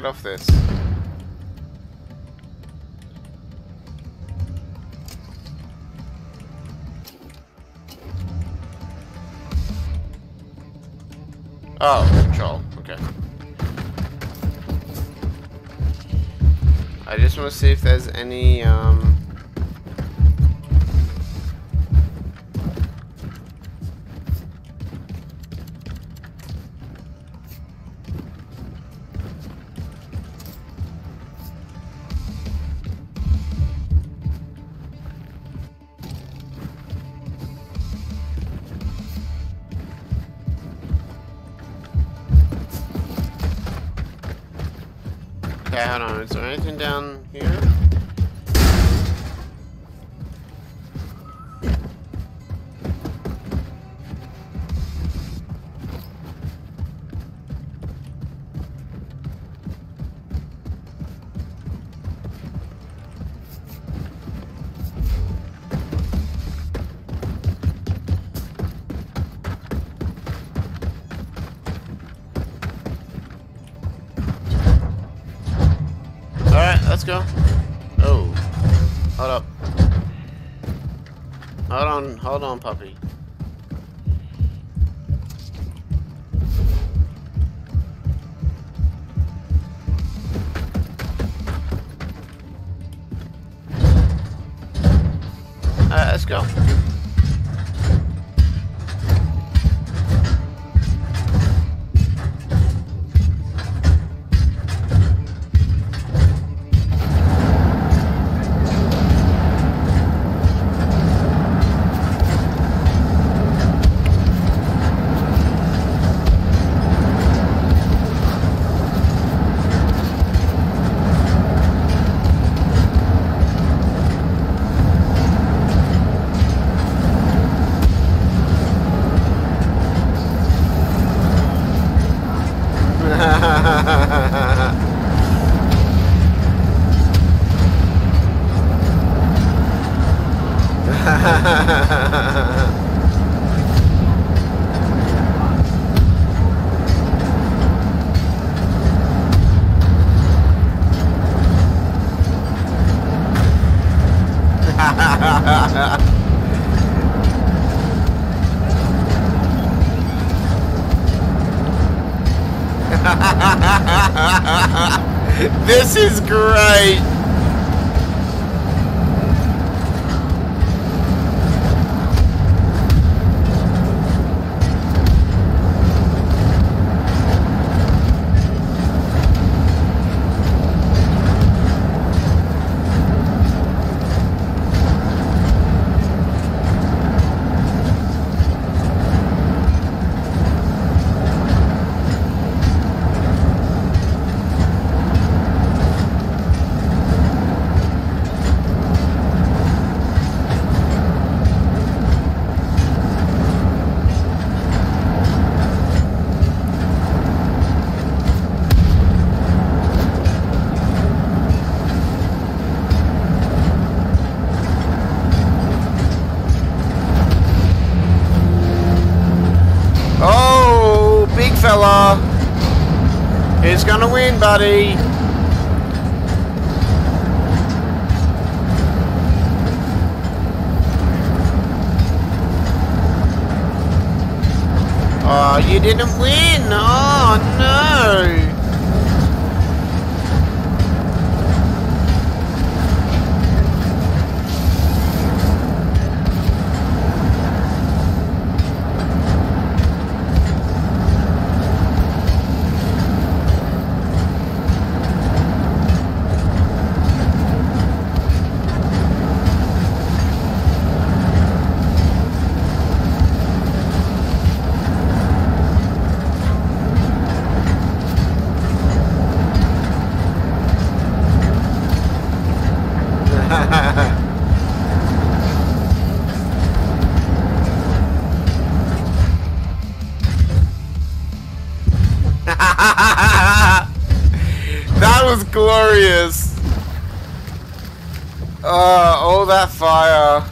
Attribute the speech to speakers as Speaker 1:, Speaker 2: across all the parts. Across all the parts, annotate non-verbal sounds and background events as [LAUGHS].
Speaker 1: get off this? Oh, control. Okay. I just want to see if there's any um. Okay, hold on. Is there anything down here? Let's go. Oh. Hold up. Hold on, hold on, puppy. Alright, let's go. [LAUGHS] this is great. Win. Oh, ah, you didn't win! Oh, no! Glorious. Uh, all that fire.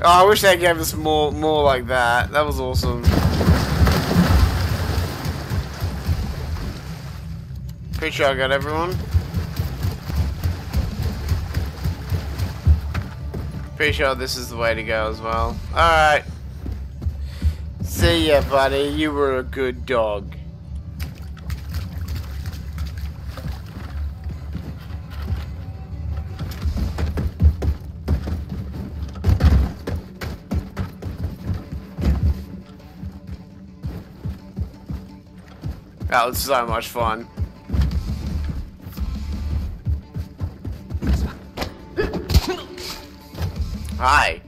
Speaker 1: Oh, I wish they gave us more, more like that. That was awesome. Pretty sure I got everyone. Pretty sure this is the way to go as well. Alright. See ya, buddy. You were a good dog. That was so much fun. Hi.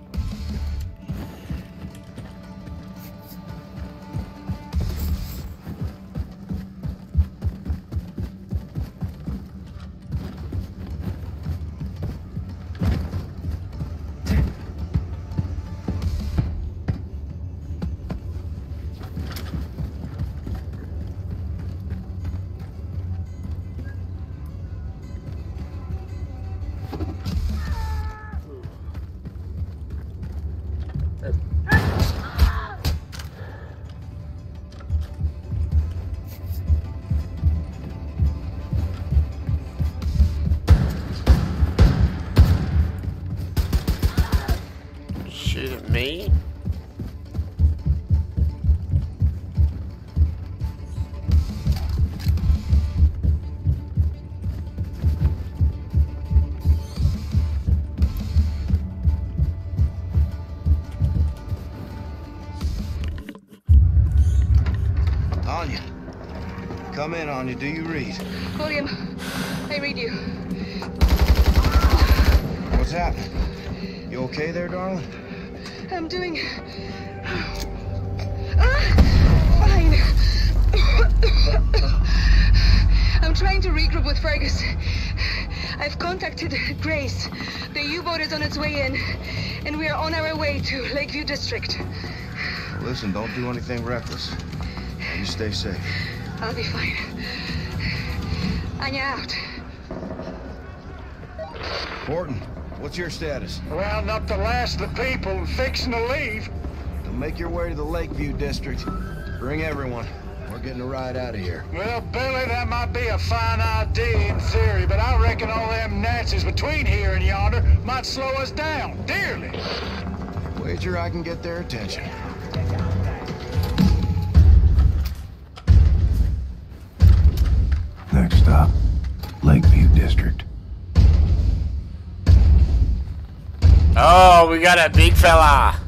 Speaker 2: Come in, Anya. Do you read?
Speaker 3: William, I read you.
Speaker 2: What's happening? You okay there, darling?
Speaker 3: I'm doing. Ah, fine. I'm trying to regroup with Fergus. I've contacted Grace. The U-boat is on its way in, and we are on our way to Lakeview District.
Speaker 2: Listen, don't do anything reckless. You stay safe.
Speaker 3: I'll be fine. Anya out.
Speaker 2: Horton, what's your status?
Speaker 4: Rounding up the last of the people and fixing to leave.
Speaker 2: Now make your way to the Lakeview District. Bring everyone. We're getting a ride out of here.
Speaker 4: Well, Billy, that might be a fine idea in theory, but I reckon all them Nazis between here and yonder might slow us down dearly.
Speaker 2: Wager I can get their attention.
Speaker 5: District.
Speaker 1: Oh, we got a big fella.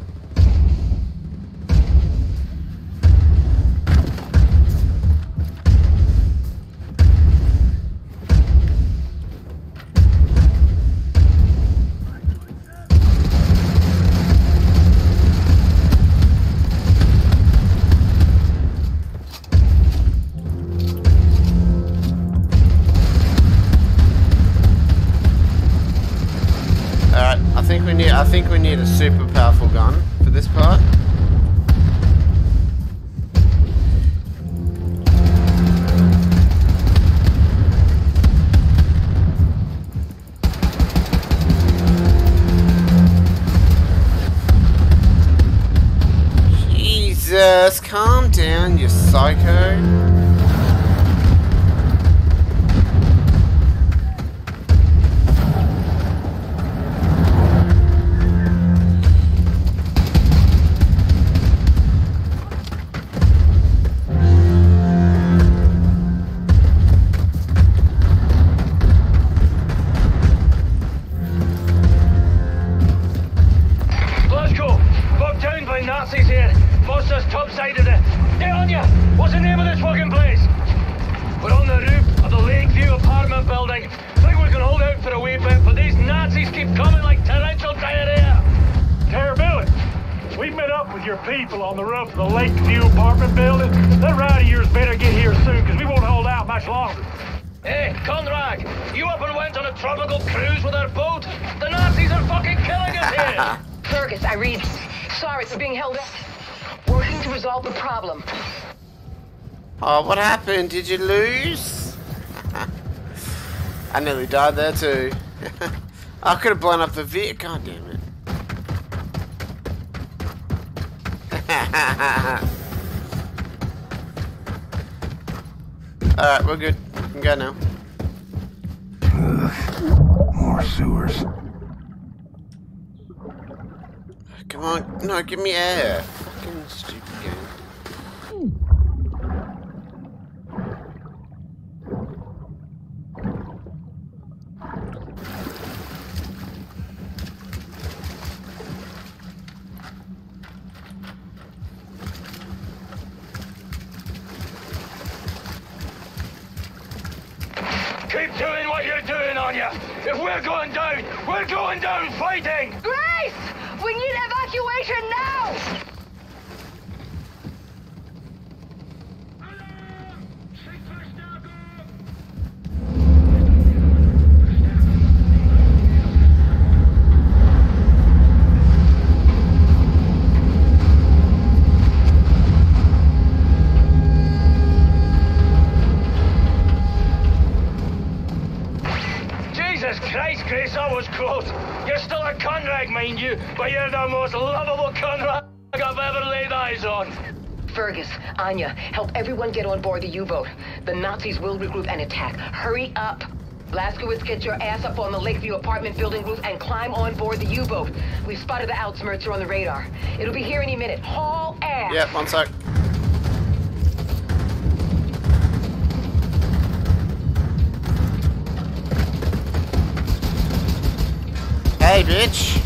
Speaker 1: We need a super powerful gun for this part. Jesus, calm down, you psycho.
Speaker 6: You up and went on a tropical cruise with our boat? The Nazis are fucking killing us here! [LAUGHS]
Speaker 7: Fergus, I read. Sorry for being held up. Working to resolve the problem.
Speaker 1: Oh, what happened? Did you lose? [LAUGHS] I nearly died there too. [LAUGHS] I could have blown up the vehicle. God damn it. Alright, we're good. We can go now.
Speaker 5: Ugh. More sewers.
Speaker 1: Come on. No, give me air. Fucking stupid game.
Speaker 6: Keep doing what If we're going down, we're going down fighting!
Speaker 7: Grace! We need evacuation now!
Speaker 6: Still a Conrad, mind you, but you're the most lovable Conrad I've ever laid eyes on.
Speaker 7: Fergus, Anya, help everyone get on board the U-boat. The Nazis will regroup and attack. Hurry up! Blazkowicz, get your ass up on the Lakeview apartment building roof and climb on board the U-boat. We've spotted the Ausmerzer on the radar. It'll be here any minute. Haul ass!
Speaker 1: Yeah, one sec. Hey, bitch!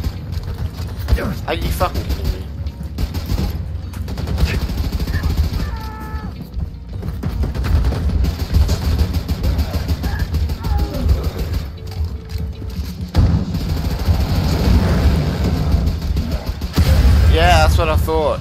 Speaker 1: Are you fucking kidding me? Yeah, that's what I thought.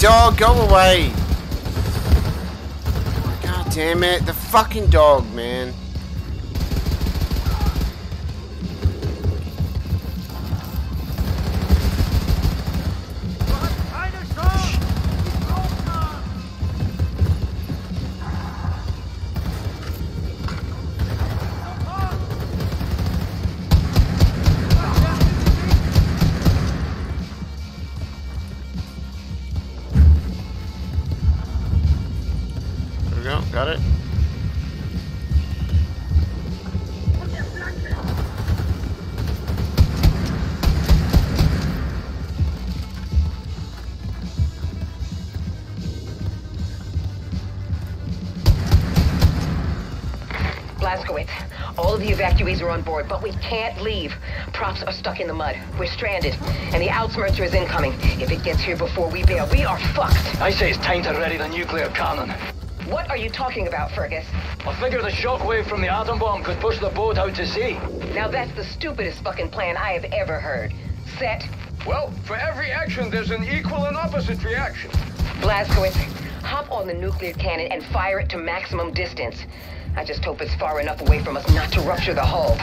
Speaker 1: Dog, go away. God damn it, the fucking dog, man.
Speaker 7: Of the evacuees are on board, but we can't leave. Props are stuck in the mud. We're stranded, and the Ausmerzer is incoming. If it gets here before we bail, we are fucked.
Speaker 6: I say it's time to ready the nuclear cannon.
Speaker 7: What are you talking about, Fergus?
Speaker 6: I figure the shockwave from the atom bomb could push the boat out to sea.
Speaker 7: Now that's the stupidest fucking plan I have ever heard. Set.
Speaker 8: Well, for every action, there's an equal and opposite reaction.
Speaker 7: Blazkowicz, hop on the nuclear cannon and fire it to maximum distance. I just hope it's far enough away from us not to rupture the hull.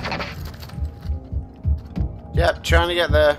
Speaker 1: Yep, trying to get there.